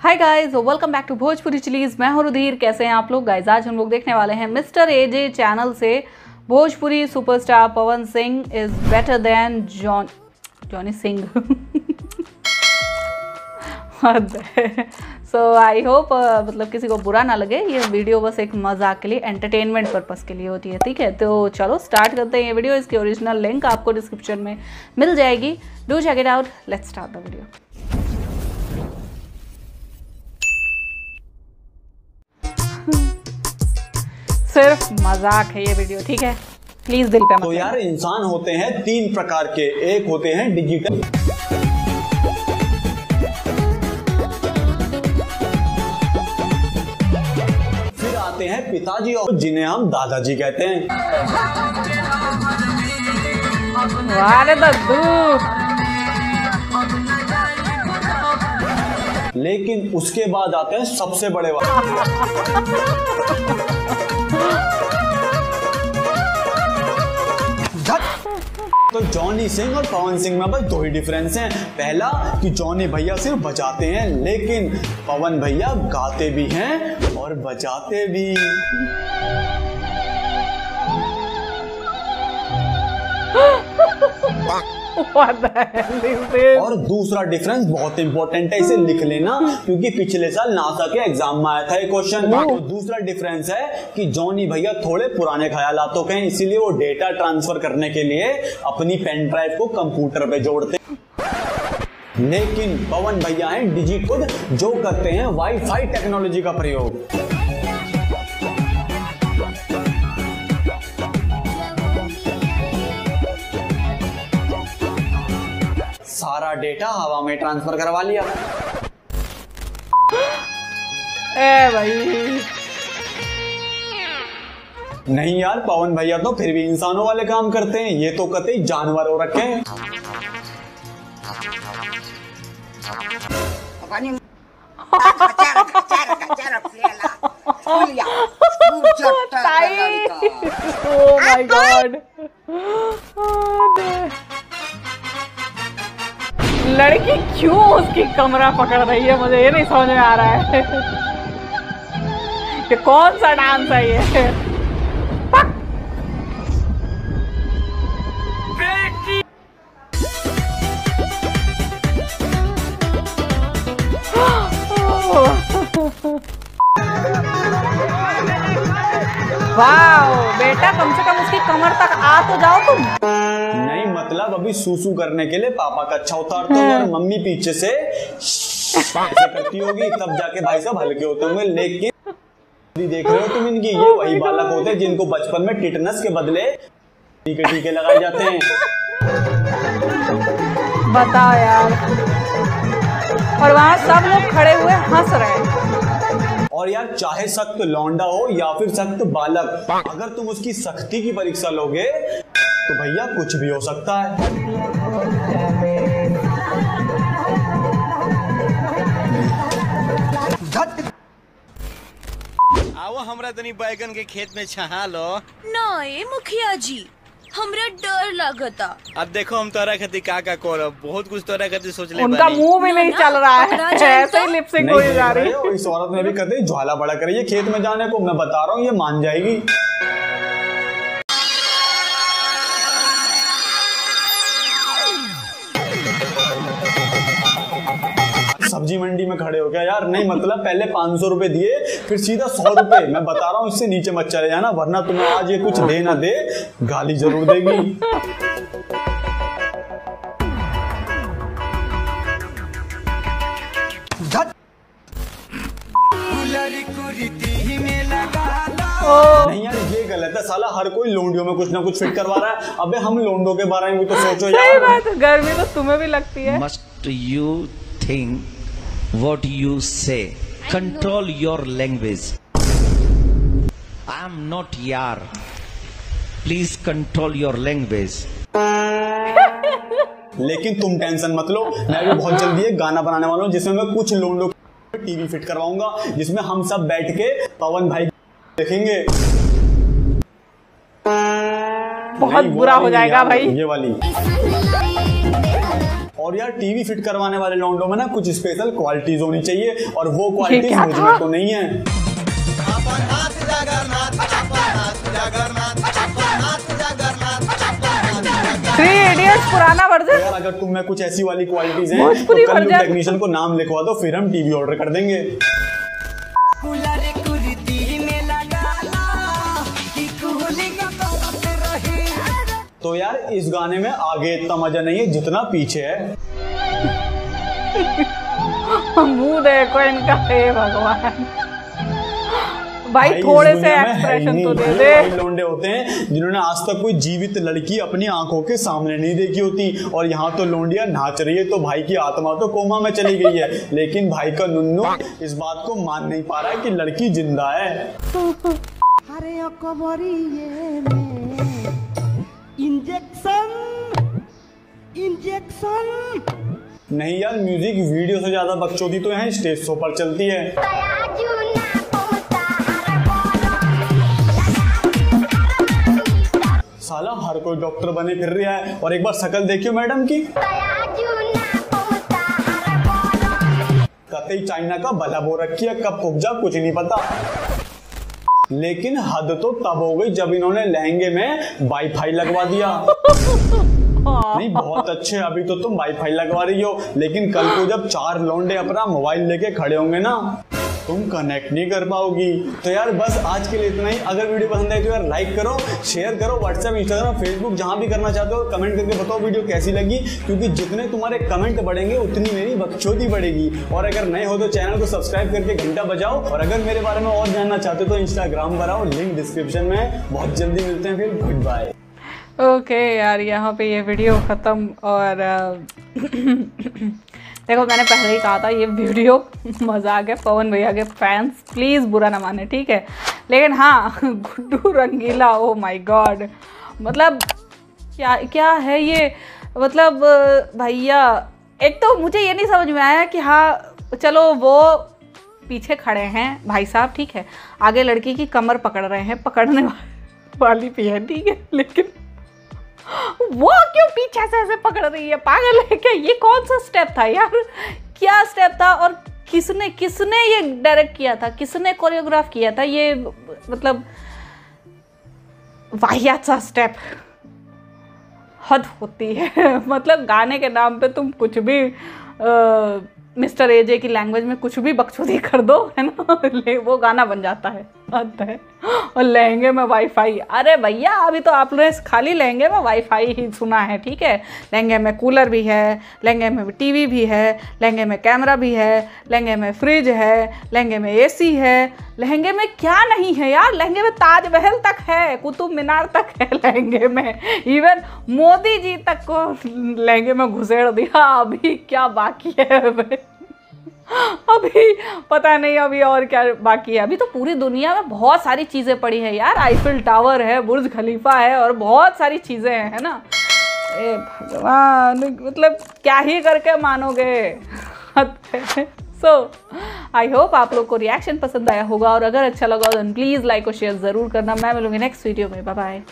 Hi guys welcome back to Bhojpuri chillies मैं हूँ रुधीर, कैसे हैं आप लोग? गाइस आज हम लोग देखने वाले हैं मिस्टर एजे चैनल से Bhojpuri superstar Pawan Singh is better than John Johnny Singh so I hope मतलब किसी को बुरा ना लगे। ये वीडियो बस एक मज़ाक के लिए एंटरटेनमेंट पर्पस के लिए होती है, ठीक है? तो चलो स्टार्ट करते हैं ये वीडियो इसकी ओरिजिनल लिंक आपको डिस्क्रिप्शन में मिल जाएगी। Do check it out let's start the video सिर्फ़ मज़ाक है ये वीडियो ठीक है? प्लीज़ दिल पे मत तो यार इंसान होते हैं तीन प्रकार के। एक होते हैं डिजिटल फिर आते हैं पिताजी और जिन्हें हम दादाजी कहते हैं। वारे दद्दू लेकिन उसके बाद आते हैं सबसे बड़े तो जॉनी सिंह और पवन सिंह में बस दो ही डिफरेंस हैं। पहला कि जॉनी भैया सिर्फ़ बजाते हैं, लेकिन पवन भैया गाते भी हैं और बजाते भी। और दूसरा डिफरेंस बहुत इंपॉर्टेंट है इसे लिख लेना क्योंकि पिछले साल नासा के एग्ज़ाम में आया था ये क्वेश्चन तो दूसरा डिफरेंस है कि जॉनी भैया थोड़े पुराने ख्यालातों के हैं इसीलिए वो डेटा ट्रांसफ़र करने के लिए अपनी पेन ड्राइव को कंप्यूटर पे जोड़ते हैं। लेकिन पवन भैया हैं डिजिट खुद जो करते हैं वाईफाई टेक्नोलॉजी का प्रयोग। डेटा हवा में ट्रांसफ़र करवा लिया। ए भाई। नहीं यार पवन भैया तो फिर भी इंसानों वाले काम करते हैं। ये तो कतई जानवर हो रखे हैं। Pokoknya acara acara acara लड़की क्यों उसकी कमरा पकड़ रही है? मुझे ये नहीं समझ में आ रहा है। ये कौन सा डांस है ये? वाओ बेटा कम से कम उसकी कमर तक आ तो जाओ तुम। नहीं मतलब अभी सूसू करने के लिए पापा का अच्छा उतारते हो और मम्मी पीछे से करती होगी तब जाके भाई साहब हल्के होते होंगे। लेकिन देख रहे हो तुम इनकी ये वही बालक होते हैं जिनको बचपन में टिटनस के बदले टीके टीके लगाए जाते हैं। बताओ यार। और वहाँ सब लोग खड़े हुए हंस रहे हैं। और यार चाहे सख्त लौंडा हो या फिर सख्त बालक अगर तुम उसकी सख्ती की परीक्षा लोगे तो भैया कुछ भी हो सकता है। आओ हमरा तनी बैगन के खेत में छहा लो। नाए मुखिया जी हमरा डर लगता। अब देखो हम तोरा खातिर का का करब। बहुत कुछ तोरा खातिर सोचले उनका बानी। मुँह भी नहीं चल रहा है। ऐसे ही तो? लिपसिंग हो जा रही हो। इस औरत में भी कहते ज्वाला बड़ा कर रही है खेत में जाने को। मैं बता रहा हूँ ये मान जाएगी। सब्ज़ी मंडी में खड़े हो गया यार नहीं मतलब पहले पाँच सौ रुपए दिए फिर सीधा सौ रुपए। मैं बता रहा हूँ इससे नीचे मत चले जाना वरना तुम्हें आज ये कुछ दे ना दे गाली ज़रूर देगी। नहीं यार ये गलत है। साला हर कोई लोंडियों में कुछ ना कुछ फिट करवा रहा है। अबे हम लोंडो के बारे में भी तो सोचो यार। सही बात है गर्मी तो तुम्हें भी लगती है। Must you think what you say. Control your language. I am not yar. Please control your language. लेकिन तुम टेंशन मत लो। मैं भी बहुत जल्दी एक गाना बनाने वाला हूँ जिसमें मैं कुछ लोंडो टीवी फिट करवाऊँगा जिसमें हम सब बैठ के पवन भाई देखेंगे। बहुत बुरा हो जाएगा भाई। ये वाली। और यार टीवी फिट करवाने वाले लॉन्डो में ना कुछ स्पेशल क्वालिटीज होनी चाहिए और वो क्वालिटीज मुझमें तो नहीं है। थ्री पुराना तो वर्जन यार अगर तुम में कुछ ऐसी वाली क्वालिटीज हैं तो कल टेक्नीशियन को नाम लिखवा दो फिर हम टीवी ऑर्डर कर देंगे। तो यार इस गाने में आगे इतना मज़ा नहीं है जितना पीछे है। मुँह देखो इनका हे भगवान। भाई भाई, थोड़े से एक्सप्रेशन तो दे दे। लौंडे होते हैं जिन्होंने आज तक कोई जीवित लड़की अपनी आँखों के सामने नहीं देखी होती और यहाँ तो लोंडिया नाच रही है तो भाई की आत्मा तो कोमा में चली गई है। लेकिन भाई का नुन्नू इस बात को मान नहीं पा रहा है कि लड़की ज़िंदा है। अरे इंजेक्शन इंजेक्शन नहीं यार म्यूज़िक वीडियो से ज़्यादा बकचोदी तो यहाँ स्टेज शो पर चलती है। साला हर कोई डॉक्टर बने फिर रहा है, और एक बार शकल देखियो मैडम की। कतई चाइना का भला बो रखी है, कब पुग जा, कुछ नहीं पता। लेकिन हद तो तब हो गई जब इन्होंने लहंगे में वाईफाई लगवा दिया। नहीं, बहुत अच्छे, अभी तो तुम वाईफाई लगवा रही हो, लेकिन कल को जब चार लौंडे अपना मोबाइल लेके खड़े होंगे ना। तुम कनेक्ट नहीं कर पाओगी। तो यार बस आज के लिए इतना ही। अगर वीडियो पसंद आए तो यार लाइक करो शेयर करो व्हाट्सएप इंस्टाग्राम फेसबुक जहाँ भी करना चाहते हो कमेंट करके बताओ वीडियो कैसी लगी। क्योंकि जितने तुम्हारे कमेंट बढ़ेंगे उतनी मेरी बकचोदी बढ़ेगी। और अगर नए हो तो चैनल को सब्सक्राइब करके घंटा बजाओ। और अगर मेरे बारे में और जानना चाहते हो तो इंस्टाग्राम पर आओ। लिंक डिस्क्रिप्शन में। बहुत जल्दी मिलते हैं फिर। गुड बाय ओके यार यहाँ पे ये वीडियो ख़त्म और अ, देखो, मैंने पहले ही कहा था, ये वीडियो मज़ाक है, पवन भैया के फैंस प्लीज़ बुरा ना माने, ठीक है? लेकिन हाँ गुड्डू रंगीला ओ माई गॉड मतलब क्या क्या है ये? मतलब भैया, एक तो मुझे ये नहीं समझ में आया कि हाँ चलो, वो पीछे खड़े हैं, भाई साहब, ठीक है? आगे लड़की की कमर पकड़ रहे हैं, पकड़ने वाली भी है, ठीक है? लेकिन वो क्यों पीछे से ऐसे पकड़ रही है? पागल है क्या? ये कौन सा स्टेप था यार? क्या स्टेप था? और किसने किसने ये डायरेक्ट किया था? किसने कोरियोग्राफ किया था? ये मतलब वाहियात सा स्टेप हद होती है। मतलब गाने के नाम पे तुम कुछ भी मिस्टर एजे की लैंग्वेज में कुछ भी बकचोदी कर दो, है ना? ले, वो गाना बन जाता है। हद है और लहंगे में वाईफाई अरे भैया अभी तो आप लोगों ने खाली लहंगे में वाईफाई ही सुना है ठीक है लहंगे में कूलर भी है लहंगे में टीवी भी है लहंगे में कैमरा भी है लहंगे में फ्रिज है लहंगे में एसी है लहंगे में क्या नहीं है यार लहंगे में ताजमहल तक है कुतुब मीनार तक है लहंगे में इवन मोदी जी तक को लहंगे में घुसेड़ दिया अभी क्या बाकी है अभी अभी, पता नहीं अभी और क्या बाकी है। अभी तो पूरी दुनिया में बहुत सारी चीज़ें पड़ी है यार। आईफिल टावर है, बुर्ज खलीफा है और बहुत सारी चीज़ें हैं, है ना? ए भगवान मतलब क्या ही करके मानोगे? सो आई होप आप लोग को रिएक्शन पसंद आया होगा और अगर अच्छा लगा तो प्लीज़ लाइक और शेयर ज़रूर करना। मैं मिलूँगी नेक्स्ट वीडियो में। बाय